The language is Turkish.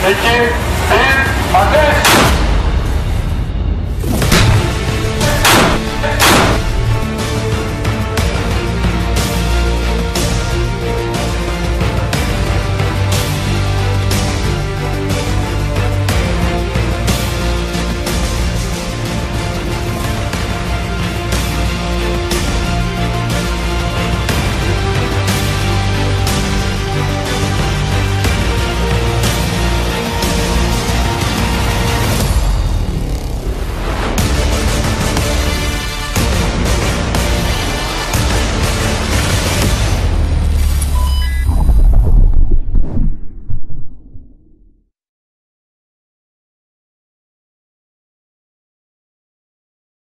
2, 1, ateş!